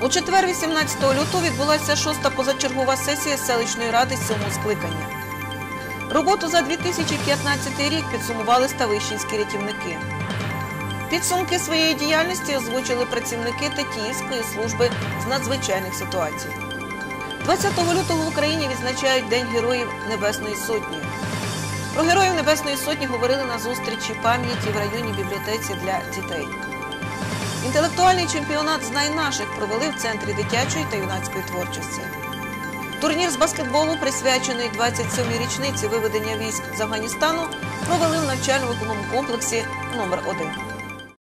У четвер, 18 лютого, відбулася шоста позачергова сесія селищної ради сьомого скликання. Роботу за 2015 рік підсумували ставищенські рятівники. Підсумки своєї діяльності озвучили працівники Тетіївської служби з надзвичайних ситуацій. 20 лютого в Україні відзначають День Героїв Небесної Сотні. Про Героїв Небесної Сотні говорили на зустрічі пам'яті в районній бібліотеці для дітей. Інтелектуальний чемпіонат Знай наших провели в центрі дитячої та юнацької творчості. Турнір з баскетболу, присвячений 27-й річниці виведення військ з Афганістану, провели в навчально-виховному комплексі номер 1